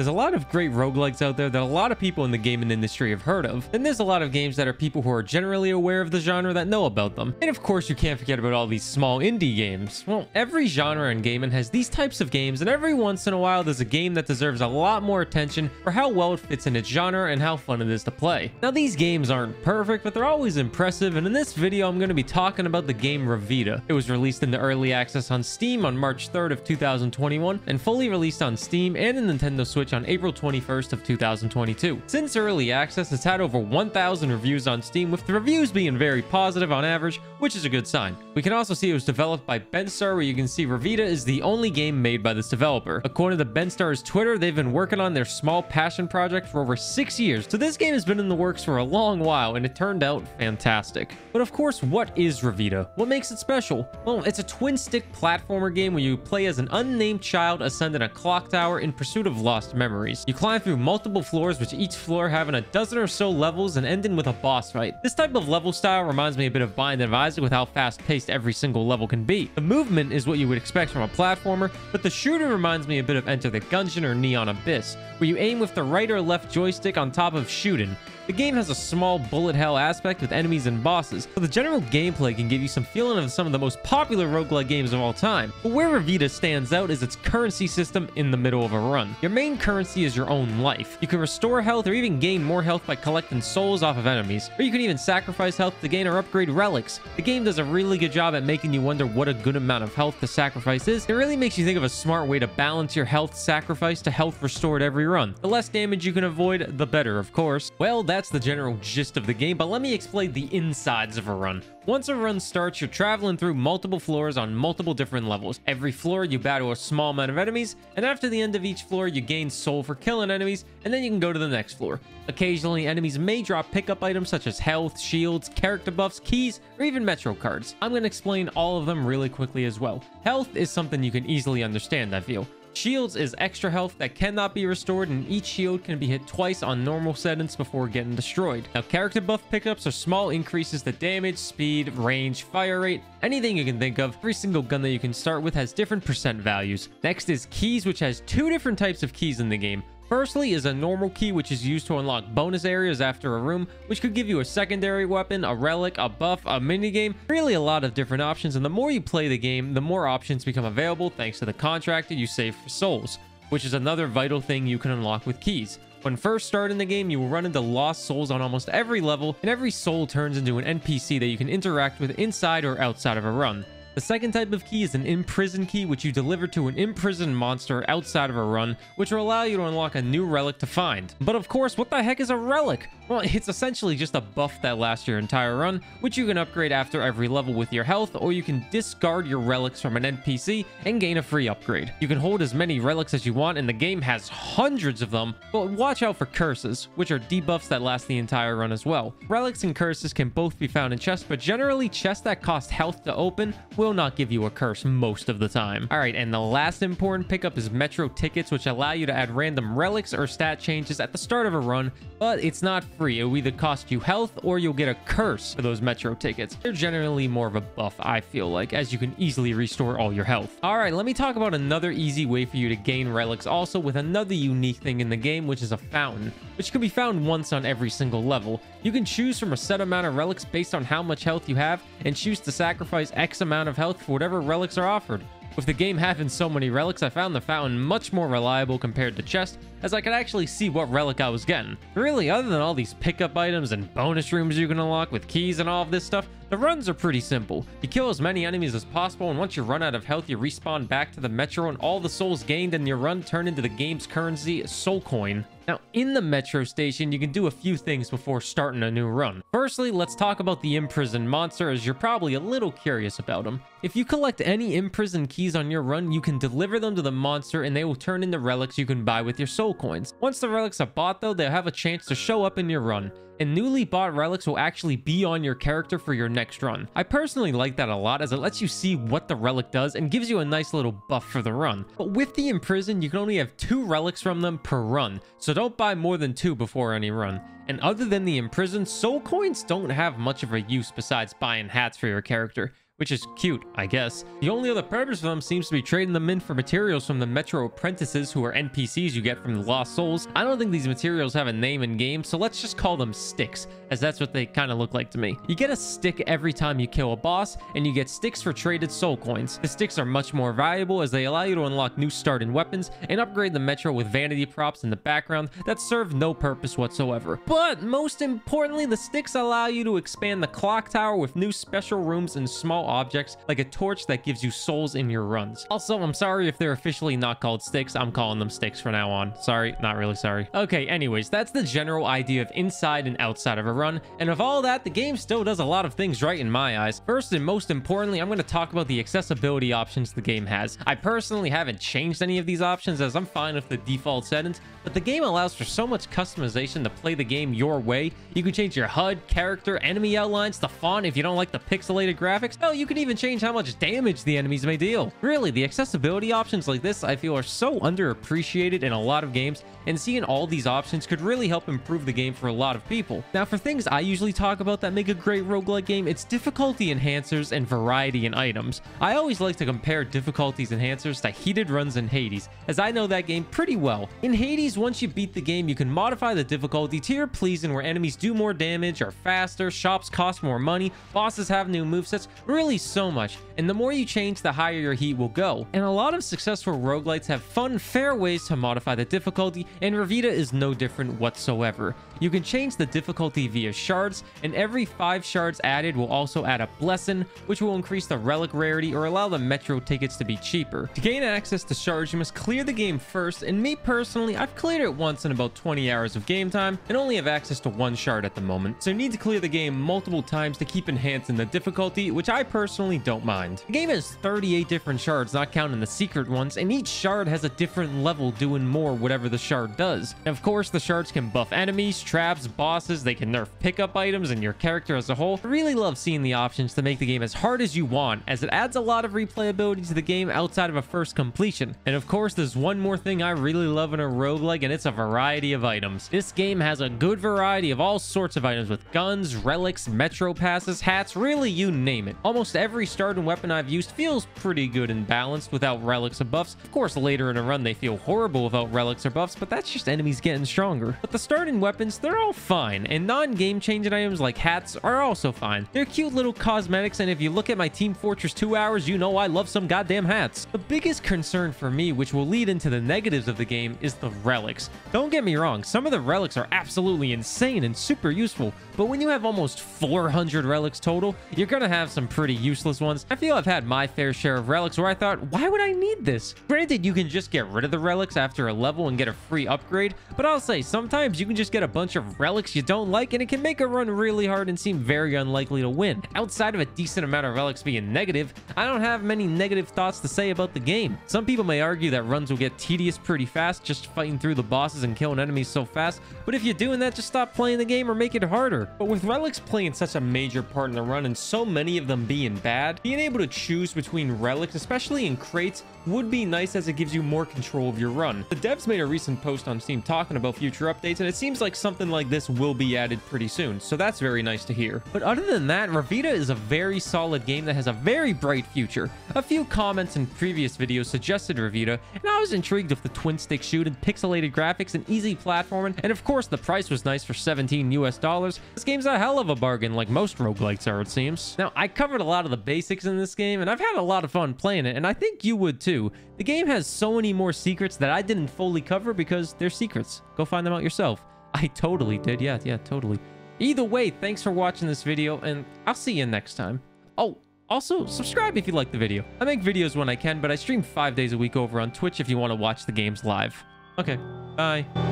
There's a lot of great roguelikes out there that a lot of people in the gaming industry have heard of. and there's a lot of games that are people who are generally aware of the genre that know about them. And of course, you can't forget about all these small indie games. Well, every genre in gaming has these types of games, and every once in a while there's a game that deserves a lot more attention for how well it fits in its genre and how fun it is to play. Now, these games aren't perfect, but they're always impressive, and in this video, I'm going to be talking about the game Revita. It was released in the early access on Steam on March 3rd of 2021, and fully released on Steam and the Nintendo Switch on April 21st of 2022. Since early access, it's had over 1,000 reviews on Steam, with the reviews being very positive on average, which is a good sign. We can also see it was developed by Benstar, where you can see Revita is the only game made by this developer. According to Benstar's Twitter, they've been working on their small passion project for over six years, so this game has been in the works for a long while, and it turned out fantastic. But of course, what is Revita? What makes it special? Well, it's a twin-stick platformer game where you play as an unnamed child ascending a clock tower in pursuit of lost memories. You climb through multiple floors, which each floor having a dozen or so levels and ending with a boss fight. This type of level style reminds me a bit of Binding of Isaac with how fast-paced every single level can be. The movement is what you would expect from a platformer, but the shooter reminds me a bit of Enter the Gungeon or Neon Abyss, where you aim with the right or left joystick on top of shooting. The game has a small bullet hell aspect with enemies and bosses, but the general gameplay can give you some feeling of some of the most popular roguelike games of all time. But where Revita stands out is its currency system in the middle of a run. Your main currency is your own life. You can restore health or even gain more health by collecting souls off of enemies, or you can even sacrifice health to gain or upgrade relics. The game does a really good job at making you wonder what a good amount of health to sacrifice is. It really makes you think of a smart way to balance your health sacrifice to health restored every run. The less damage you can avoid, the better, of course. Well, that's the general gist of the game, but let me explain the insides of a run. Once a run starts, you're traveling through multiple floors on multiple different levels. Every floor, you battle a small amount of enemies, and after the end of each floor, you gain soul for killing enemies, and then you can go to the next floor. Occasionally, enemies may drop pickup items such as health, shields, character buffs, keys, or even metro cards. I'm going to explain all of them really quickly as well. Health is something you can easily understand, I feel. Shields is extra health that cannot be restored and each shield can be hit twice on normal settings before getting destroyed. Now character buff pickups are small increases to damage, speed, range, fire rate, anything you can think of. Every single gun that you can start with has different percent values. Next is keys which has two different types of keys in the game. Firstly is a normal key which is used to unlock bonus areas after a room, which could give you a secondary weapon, a relic, a buff, a minigame, really a lot of different options and the more you play the game, the more options become available thanks to the contract you save for souls, which is another vital thing you can unlock with keys. When first starting the game, you will run into lost souls on almost every level, and every soul turns into an NPC that you can interact with inside or outside of a run. The second type of key is an imprison key, which you deliver to an imprisoned monster outside of a run, which will allow you to unlock a new relic to find. But of course, what the heck is a relic? Well, it's essentially just a buff that lasts your entire run, which you can upgrade after every level with your health, or you can discard your relics from an NPC and gain a free upgrade. You can hold as many relics as you want, and the game has hundreds of them, but watch out for curses, which are debuffs that last the entire run as well. Relics and curses can both be found in chests, but generally chests that cost health to open will not give you a curse most of the time. All right, and the last important pickup is Metro tickets, which allow you to add random relics or stat changes at the start of a run, but it's not free. It will either cost you health or you'll get a curse for those Metro tickets. They're generally more of a buff, I feel like, as you can easily restore all your health. All right, let me talk about another easy way for you to gain relics also with another unique thing in the game, which is a fountain, which can be found once on every single level. You can choose from a set amount of relics based on how much health you have and choose to sacrifice X amount of health for whatever relics are offered. With the game having so many relics, I found the fountain much more reliable compared to chest, as I could actually see what relic I was getting. Really, other than all these pickup items and bonus rooms you can unlock with keys and all of this stuff, the runs are pretty simple. You kill as many enemies as possible, and once you run out of health, you respawn back to the Metro, and all the souls gained in your run turn into the game's currency, Soul Coin. Now, in the Metro Station, you can do a few things before starting a new run. Firstly, let's talk about the imprisoned monster, as you're probably a little curious about him. If you collect any imprisoned keys on your run, you can deliver them to the monster, and they will turn into relics you can buy with your soul coins. Once the relics are bought, though, they'll have a chance to show up in your run and newly bought relics will actually be on your character for your next run. I personally like that a lot as it lets you see what the relic does and gives you a nice little buff for the run. But with the Imprison, you can only have two relics from them per run, so don't buy more than two before any run. And other than the Imprison, soul coins don't have much of a use besides buying hats for your character which is cute, I guess. The only other purpose for them seems to be trading them in for materials from the Metro apprentices who are NPCs you get from the Lost Souls. I don't think these materials have a name in game, so let's just call them sticks, as that's what they kind of look like to me. You get a stick every time you kill a boss, and you get sticks for traded soul coins. The sticks are much more valuable as they allow you to unlock new start and weapons and upgrade the Metro with vanity props in the background that serve no purpose whatsoever. But most importantly, the sticks allow you to expand the clock tower with new special rooms and small objects like a torch that gives you souls in your runs. Also, I'm sorry if they're officially not called sticks. I'm calling them sticks from now on. Sorry, not really sorry. Okay, anyways, that's the general idea of inside and outside of a run. And of all that, the game still does a lot of things right in my eyes. First and most importantly, I'm going to talk about the accessibility options the game has. I personally haven't changed any of these options as I'm fine with the default settings, but the game allows for so much customization to play the game your way. You can change your HUD, character, enemy outlines, the font if you don't like the pixelated graphics. Hell, you can even change how much damage the enemies may deal. Really, the accessibility options like this I feel are so underappreciated in a lot of games, and seeing all these options could really help improve the game for a lot of people. Now, for things I usually talk about that make a great roguelike game, it's difficulty enhancers and variety in items. I always like to compare difficulties enhancers to heated runs in Hades, as I know that game pretty well. In Hades, once you beat the game, you can modify the difficulty to your pleasing where enemies do more damage, are faster, shops cost more money, bosses have new movesets, really so much. And the more you change, the higher your heat will go. And a lot of successful roguelites have fun, fair ways to modify the difficulty, and Revita is no different whatsoever. You can change the difficulty via shards, and every 5 shards added will also add a blessing, which will increase the relic rarity or allow the metro tickets to be cheaper. To gain access to shards, you must clear the game first, and me personally, I've cleared it once in about 20 hours of game time, and only have access to one shard at the moment, so you need to clear the game multiple times to keep enhancing the difficulty, which I personally don't mind. The game has 38 different shards, not counting the secret ones, and each shard has a different level doing more whatever the shard does. And of course, the shards can buff enemies, traps, bosses, they can nerf pickup items and your character as a whole. I really love seeing the options to make the game as hard as you want, as it adds a lot of replayability to the game outside of a first completion. And of course, there's one more thing I really love in a roguelike, and it's a variety of items. This game has a good variety of all sorts of items with guns, relics, metro passes, hats, really you name it. Almost every starting weapon I've used feels pretty good and balanced without relics or buffs. Of course, later in a run, they feel horrible without relics or buffs, but that's just enemies getting stronger. But the starting weapons, they're all fine, and non-game changing items like hats are also fine. They're cute little cosmetics, and if you look at my Team Fortress 2 hours, you know I love some goddamn hats. The biggest concern for me, which will lead into the negatives of the game, is the relics. Don't get me wrong, some of the relics are absolutely insane and super useful, but when you have almost 400 relics total, you're gonna have some pretty useless ones. I feel I've had my fair share of relics where I thought, why would I need this? Granted, you can just get rid of the relics after a level and get a free upgrade, but I'll say sometimes you can just get a bunch of relics you don't like and it can make a run really hard and seem very unlikely to win. Outside of a decent amount of relics being negative, I don't have many negative thoughts to say about the game. Some people may argue that runs will get tedious pretty fast just fighting through the bosses and killing enemies so fast, but if you're doing that, just stop playing the game or make it harder. But with relics playing such a major part in the run and so many of them being bad, being able to choose between relics, especially in crates, would be nice as it gives you more control of your run. The devs made a recent post on Steam talking about future updates, and it seems like something like this will be added pretty soon, so that's very nice to hear. But other than that, Revita is a very solid game that has a very bright future. A few comments in previous videos suggested Revita, and I was intrigued with the twin stick shooting, pixelated graphics, and easy platforming, and of course the price was nice for 17 US dollars. This game's a hell of a bargain, like most roguelikes are, it seems. Now, I covered a lot of the basics in this game, and I've had a lot of fun playing it, and I think you would too. The game has so many more secrets that I didn't fully cover because they're secrets. Go find them out yourself. I totally did. Yeah, yeah, totally. Either way, thanks for watching this video, and I'll see you next time. Oh, also, subscribe if you like the video. I make videos when I can, but I stream five days a week over on Twitch if you want to watch the games live. Okay, bye.